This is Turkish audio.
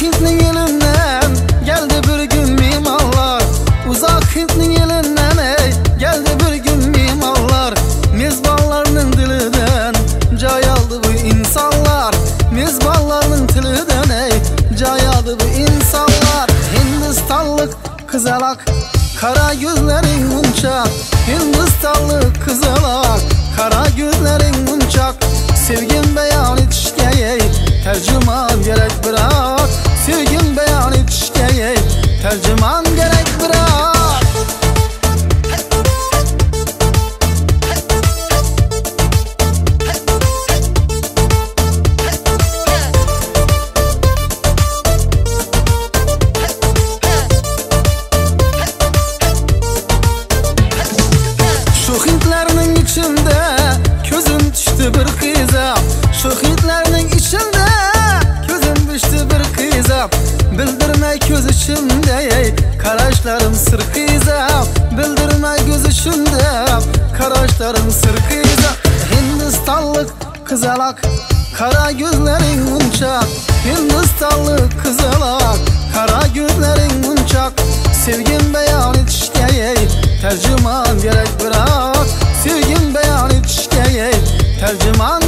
Hintning elinden geldi bir gün mimarlar. Uzak Hintning elinden ey geldi bir gün mimarlar. Mezbanlarının dilinden cay aldı bu insanlar. Mezbanlarının dilinden ey cay aldı bu insanlar. Hindistanlık kızalak Kara gözlerin İçinde Közüm düştü bir Şu Hintlerinin içinde Közüm düştü bir kıza. Bildirme göz içinde ey Karaşlarım sır kıza. Bildirme göz içinde Karaşlarım sır kıza. Hindistanlık kızalak Kara gözlerin unçak Hindistanlık kızalak Kara Gözüm al